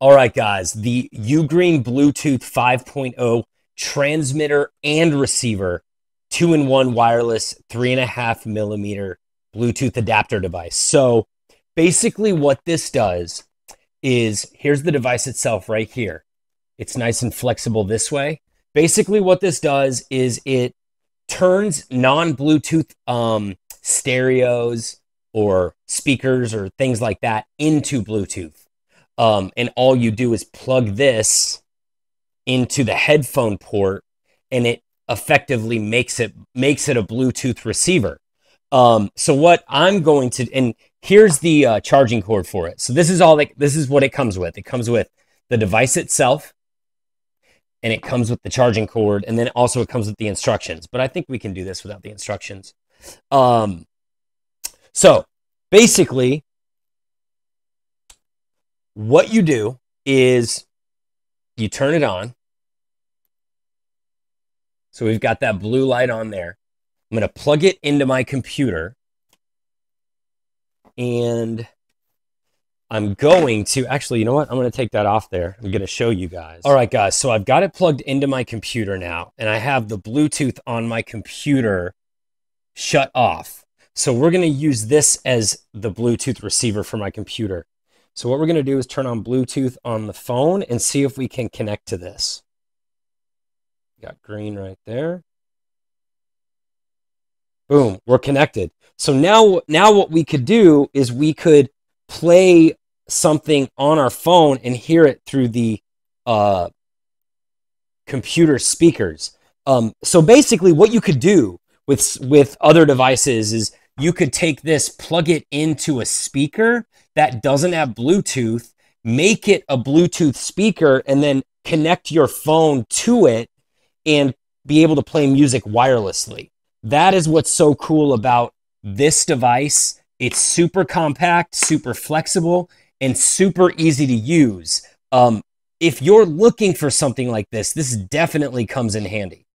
All right, guys, the Ugreen Bluetooth 5.0 transmitter and receiver, two in one wireless, three and a half millimeter Bluetooth adapter device. So basically, what this does is here's the device itself right here. It's nice and flexible this way. Basically, what this does is it turns non Bluetooth um, stereos or speakers or things like that into Bluetooth. Um, and all you do is plug this into the headphone port and it effectively makes it makes it a Bluetooth receiver. Um, so what I'm going to and here's the uh, charging cord for it. So this is all that this is what it comes with. It comes with the device itself, and it comes with the charging cord, and then also it comes with the instructions. But I think we can do this without the instructions. Um, so basically, what you do is you turn it on. So we've got that blue light on there. I'm going to plug it into my computer. And I'm going to actually, you know what? I'm going to take that off there. I'm going to show you guys. All right, guys. So I've got it plugged into my computer now, and I have the Bluetooth on my computer shut off. So we're going to use this as the Bluetooth receiver for my computer. So what we're going to do is turn on Bluetooth on the phone and see if we can connect to this. Got green right there. Boom, we're connected. So now, now what we could do is we could play something on our phone and hear it through the uh, computer speakers. Um, so basically, what you could do with with other devices is you could take this, plug it into a speaker that doesn't have Bluetooth, make it a Bluetooth speaker, and then connect your phone to it and be able to play music wirelessly. That is what's so cool about this device. It's super compact, super flexible, and super easy to use. Um, if you're looking for something like this, this definitely comes in handy.